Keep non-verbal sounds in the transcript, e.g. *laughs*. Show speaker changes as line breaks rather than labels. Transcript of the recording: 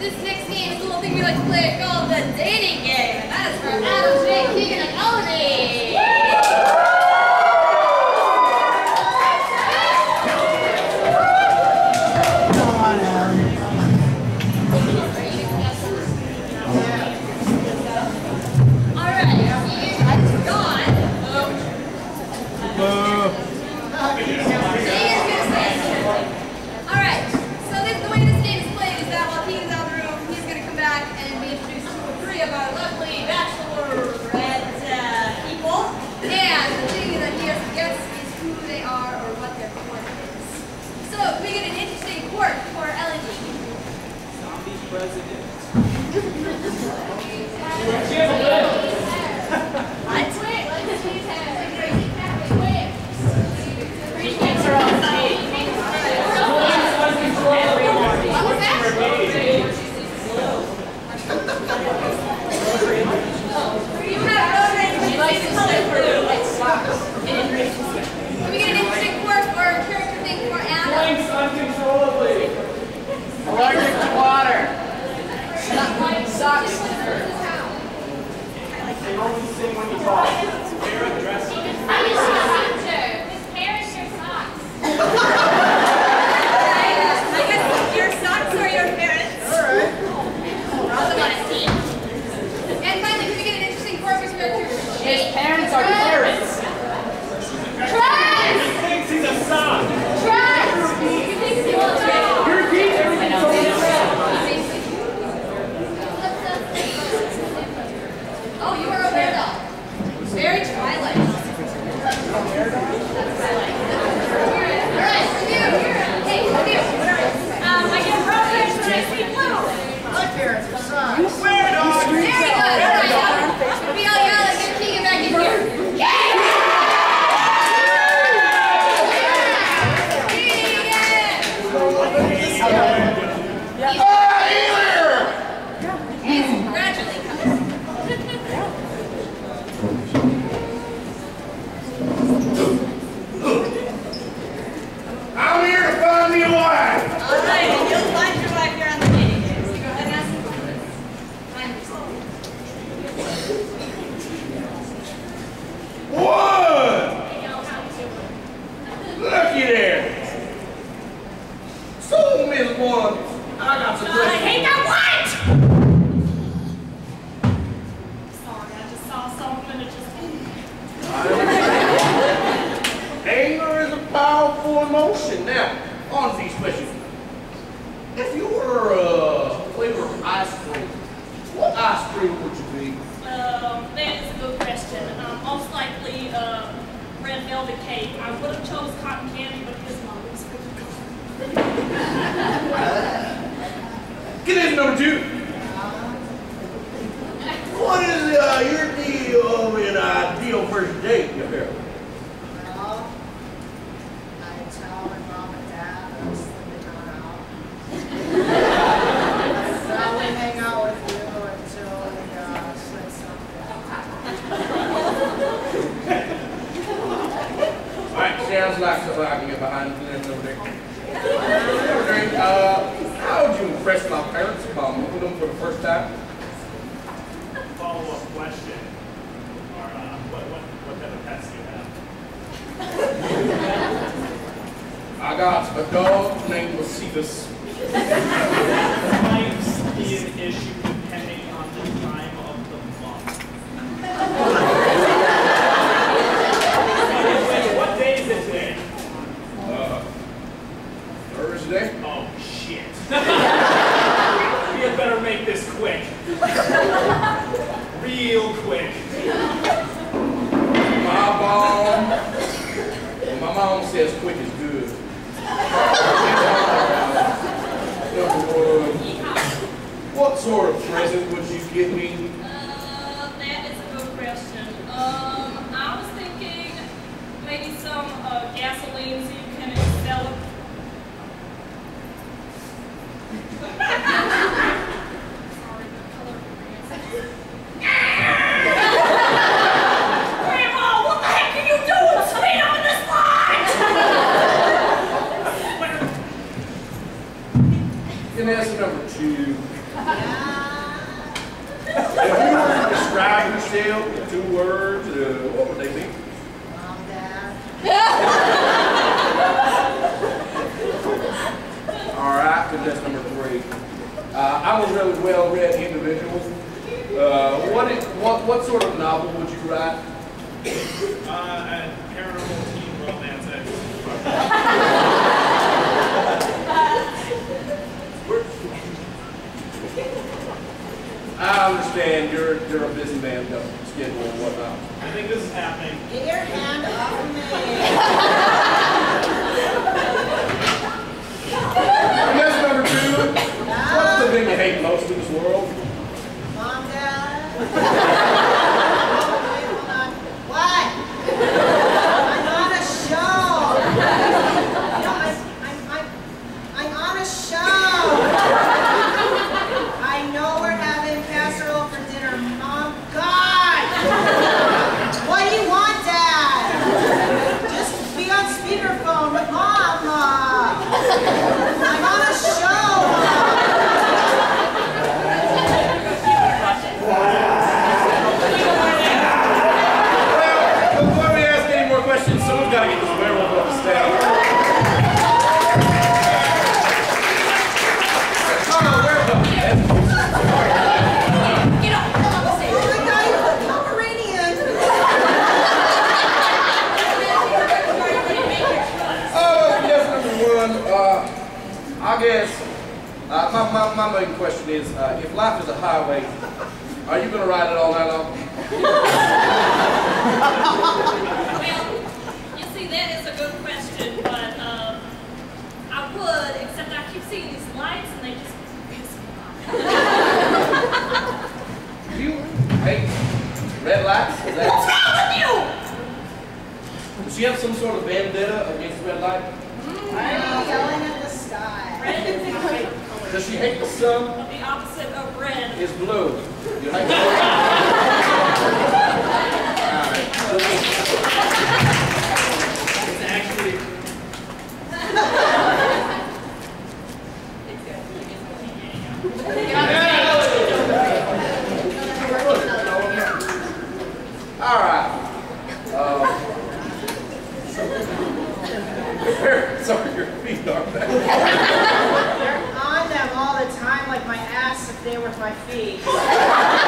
This next game is a little thing we like to play called the dating game. That is for Adam, Jake, Keegan, and Melanie. Three of our lovely bachelorette uh, people. And the thing that he has to guess is who they are or what their quirk is. So, we get an interesting quirk for Ellen
Zombie president.
Can we get an interesting quirk or character thing for Adam?
Blinks uncontrollably.
Allergic to water. Sucks.
They only sing when you talk. Very dressed.
I guess your socks or your parents. And finally, can we get an interesting?
His parents are parents.
Trust!
He thinks he's a sock.
Trust! You think he will try?
You repeat everything so
Oh, you are a weirdo. Very Twilight. Alright, review. Hey, review. Um, I get brothers when I see little.
Where, dog?
Very good. Alright, we all yell and get Keegan back in here. Congratulations.
I'm here to find me a wife.
All right, and you'll find your wife here on the dating game. So go ahead and ask some questions. Find yourself.
One. Looky there. So, Miss One, I got some
I
questions.
hate that white!
Sorry, I just saw something and it just.
Anger is a emotion. Now, on to these questions. If you were a flavor of ice cream, what ice cream would you be?
Um, that is a good question. Um, most likely, uh, red velvet cake. I would have chose cotton candy, but his mom was really good.
Get in number two. What is uh, your deal in ideal first date, you hear?
Well, I tell my mom and dad I'm sleeping on out. So we hang out with you until we uh, say something.
All right, sounds like something I can get behind. Get in number three. Number three, uh, how would you impress my parents by moving them for the first time?
Follow-up question. Or, uh, what, what, what type of pets do you have?
I got a dog named Josephus.
Might be an issue depending on the time of the month. Wait, what day is it today?
Uh, Thursday?
Oh, shit. *laughs* we had better make this quick. Real quick.
My mom. My mom says quick is good. Number one, what sort of present would you give me? And that's number two. If you were to describe yourself in two words, uh, what would they be?
Mom, Dad. *laughs*
All right, contestant number three. Uh, I'm a really well-read individual. Uh, what, is, what, what sort of novel would you write?
Uh, a paranormal teen romance.
I understand you're, you're a busy man, got a schedule and whatnot.
I think this is happening.
Get your hand off me. *laughs*
Contestant number two, thing you hate most in this world?
Mom, Dad. Wait, hold on. What? I'm on a show. You know, I'm, I'm, I'm, I'm on a show. I know we're having casserole for dinner. Mom, God. What do you want, Dad? Just be on speakerphone with Mom. Mom. I'm on a show, Mom.
Well, before we ask any more questions, someone's got to get this werewolf off the stage. Oh, no, werewolf.
Get up, come on the stage.
Oh my God, you're a Pomeranian.
Oh, yes, number one, uh, I guess, uh, my, my, my main question is, uh, if life is a highway, are you gonna ride it all night long?
Well, you see, that is a good question, but um, I would, except I keep seeing these lights and they just piss me off. *laughs*
You hate red lights? Is that,
telling you!
does she have some sort of vendetta against red light?
I'm yelling at the sky.
Red is my favorite color.
Does she hate the sun?
The opposite of red.
Is blue. You hate blue? Alright.
It's actually
Alright. Um, *laughs* sorry, your feet are back.
They're on them all the time like my ass with my feet. *laughs*